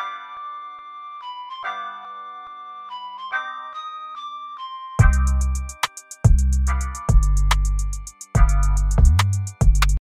ん?